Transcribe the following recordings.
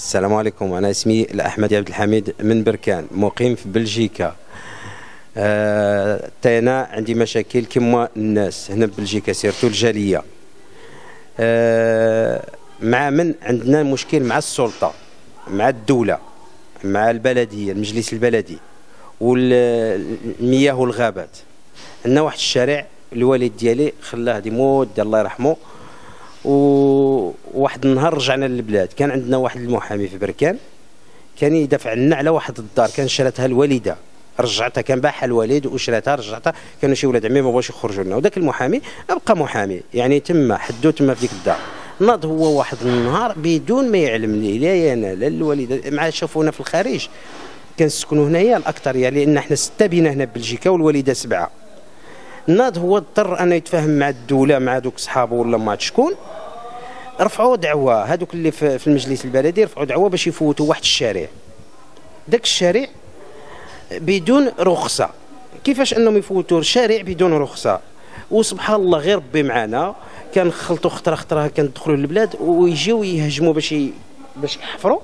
السلام عليكم. أنا اسمي الأحمد عبد الحميد من بركان مقيم في بلجيكا. آه أنا عندي مشاكل كما الناس هنا بلجيكا سيرتو الجالية. آه مع من عندنا مشكل مع السلطة مع الدولة مع البلدية المجلس البلدي والمياه والغابات. عندنا واحد الشارع الوالد ديالي خلاه هذه مده الله يرحمه وواحد النهار رجعنا للبلاد. كان عندنا واحد المحامي في بركان كان يدافع لنا على واحد الدار كان شراتها الوالدة. رجعتها كان باعها الوالد وشراتها رجعتها. كانوا شي ولاد عمي ما بغاوش يخرجوا لنا. وذاك المحامي بقى محامي. يعني تما حدو تما في ديك الدار. ناض هو واحد النهار بدون ما يعلم لي لا أنا لا الوالدة. مع شافونا في الخارج. كنسكنوا هنايا الاكثريه لأن إحنا ستة بينا هنا ببلجيكا والوالدة سبعة. ناض هو اضطر أنه يتفاهم مع الدولة مع دوك صحابه ولا ما شكون. رفعوا دعوة. هذوك اللي في المجلس البلدي رفعوا دعوة باش يفوتوا واحد الشارع. داك الشارع بدون رخصة. كيفاش أنهم يفوتوا الشارع بدون رخصة؟ وسبحان الله غير ربي معنا كنخلطوا خطرة خطرة كندخلوا للبلاد ويجيو يهجموا باش باش يحفروا.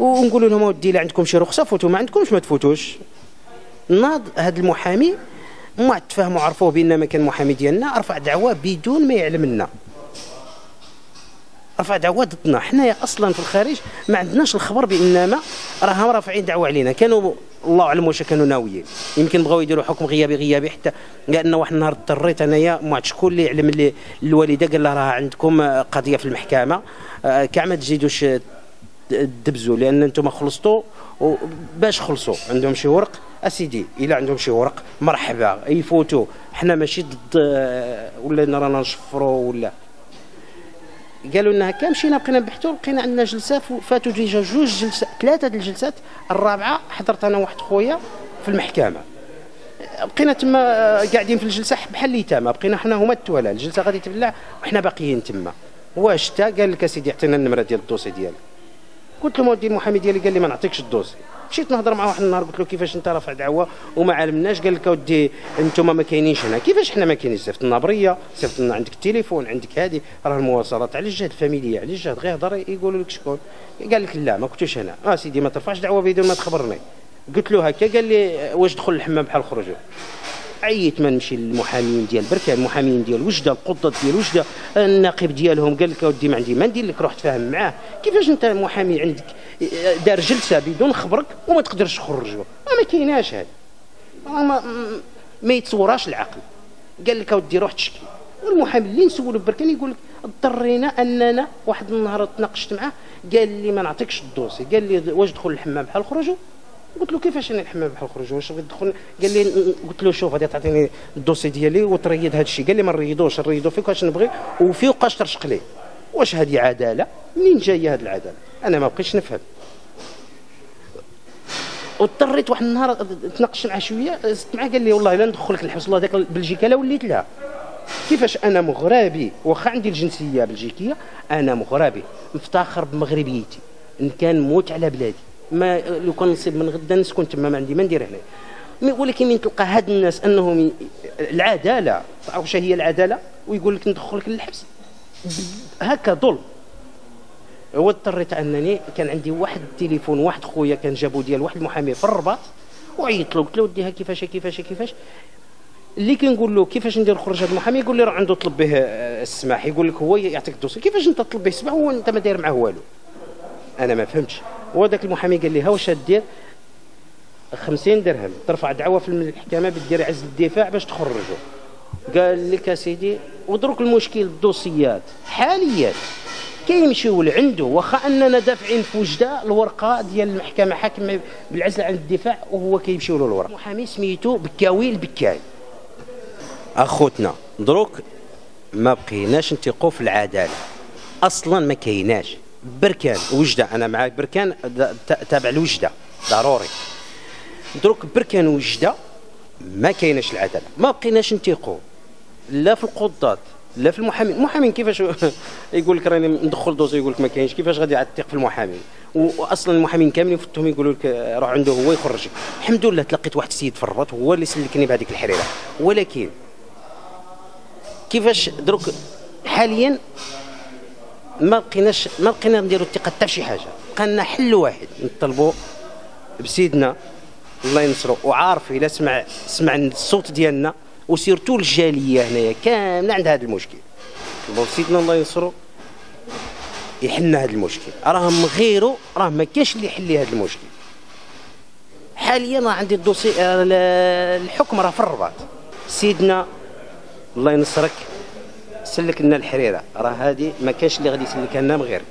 ونقولوا لهم ودي لا عندكم شي رخصة فوتوا. ما عندكمش ما تفوتوش. ناض هذا المحامي ما تفاهموا عرفوه بأن ما كان محامي ديالنا رفع دعوة بدون ما يعلم لنا. رفع دعوه ضدنا. حنايا أصلا في الخارج ما عندناش الخبر بإنما راهم رافعين دعوة علينا. كانوا الله أعلم واش كانوا ناويين. يمكن بغاو يديروا حكم غيابي غيابي حتى لأن واحد النهار اضطريت أنايا ما شكون اللي يعلم لي الوالدة قال لها راه عندكم قضية في المحكمة. آه، كاع ما تزيدوش تدبزوا لأن أنتم خلصتوا باش خلصوا. عندهم شي ورق؟ أسيدي إلا عندهم شي ورق مرحبا يفوتوا. حنا ماشي ضد آه، ولا رانا نشفروا ولا. قالوا لنا هكا مشينا بقينا نبحثوا لقينا عندنا جلسة فاتوا déjà جوج جلسات ثلاثة الجلسات الجلسات. الرابعة حضرت أنا واحد خويا في المحكمة. بقينا تما آه، قاعدين في الجلسة بحال اليتامى بقينا حنا هما التوالى الجلسة غادي تبلع وحنا باقيين تما. واش تا قال لك أسيدي عطينا النمرة ديال ال dossier ديالك. قلت له مودي المحامي ديالي قال لي ما نعطيكش ال dossier. مشيت نهضر مع واحد النهار قلت له كيفاش أنت رافع دعوة وما علمناش؟ قال لك أودي أنتم ما كاينينش هنا. كيفاش حنا ما كاينينش؟ صيفط لنا برية صيفط لنا عندك التليفون عندك هذه. راه المواصلات على الجهة الفاميلية على الجهة غير هضر يقولوا لك شكون؟ قال لك لا ما كنتوش هنا. آه سيدي ما ترفعش دعوة بدون ما تخبرني. قلت له هكا قال لي واش دخل الحمام بحال خرجوا؟ عييت ما نمشي للمحامين ديال بركه المحامين ديال وجدة القضة ديال وجدة الناقب ديالهم قال لك أودي ما عندي ما ندير لك روح تفاهم معاه. كيفاش أنت محامي عندك دار جلسة بدون خبرك وما تقدرش تخرجه ما كايناش هذا. ما, ما يتصوراش العقل. قال لك أودي روح تشكي. والمحامي اللي نسولو بركان يقول لك اضطرينا أننا واحد النهار تناقشت معاه قال لي ما نعطيكش الدوسي. قال لي واش دخل الحمام بحال خرجوا قلت له كيفاش أنا الحمام بحال خرج واش تدخل قال لي قلت له شوف غادي تعطيني الدوسي ديالي وتريد هذا الشيء. قال لي ما نريدوش نريدو فيك واش نبغي وفيوقاش ترشق ليه. واش هذه عدالة؟ منين جاية هذه العدالة؟ أنا ما بقيتش نفهم. واضطريت واحد النهار تناقشت معاه شوية زدت معاه قال لي والله الا ندخلك الحبس والله ديك بلجيكا لا وليت لها. كيفاش أنا مغربي؟ واخا عندي الجنسية بلجيكية أنا مغربي مفتخر بمغربيتي. إن كان موت على بلادي. ما لو كان نصيب من غدا نسكن تما ما عندي ما ندير هنا ولكن من تلقى هاد الناس أنهم العدالة. واش هي العدالة؟ ويقول لك ندخلك للحبس. هكا ظلم. هو اضطريت انني كان عندي واحد التليفون واحد خويا كان جابو ديال واحد المحامي في الرباط وعيطت له قلت له وديها كيفاش كيفاش كيفاش؟ اللي كنقول له كيفاش ندير خرج هذا المحامي؟ يقول لي راه عنده طلب به السماح. يقول لك هو يعطيك الدوسي كيفاش انت تطلب به السماح وانت ما داير معاه والو؟ أنا ما فهمتش. وهذاك المحامي قال لي ها واش دير 50 درهم. ترفع دعوة في المحكمة بدير عز الدفاع باش تخرجه. قال لك سيدي ودروك المشكل الدوسيات. حاليا كيمشيو لعنده واخا أننا دافعين في وجدة الورقة ديال المحكمة حاكمه بالعزل عن الدفاع وهو كيمشيو له الورقه محامي سميتو بكاوي البكاي أخوتنا دروك ما بقيناش نتيقوا في العدالة. أصلا ما كايناش. بركان وجدة أنا معاك بركان تابع لوجدة. ضروري. دروك بركان وجدة ما كايناش العدالة. ما بقيناش نتيقوا لا في القضات لا في المحامي المحامي كيفاش يقول لك راني ندخل دوزي يقول لك ما كاينش. كيفاش غادي تثق في المحامي واصلا المحامين كاملين فتهم يقولوا لك روح عنده هو يخرجك. الحمد لله تلقيت واحد السيد في الرباط هو اللي سلكني بهذيك الحريرة. ولكن كيفاش دروك حاليا ما بقيناش ما بقينا نديروا الثقة حتى شي حاجة. بقى لنا حل واحد نطلبوا بسيدنا الله ينصرو. وعارف إلا سمع سمع الصوت ديالنا. وسيرتو الجالية هنايا كاملة عند هذا المشكل. سيدنا الله ينصرو. يحلنا هذا المشكل. راه من غيره راه ما كاش اللي يحل هذا المشكل. حاليا راه عندي الدوسي الحكم راه في الرباط. سيدنا الله ينصرك سلك لنا الحريرة. راه هذه ما كانش اللي غادي يسلكها لنا من غيرك.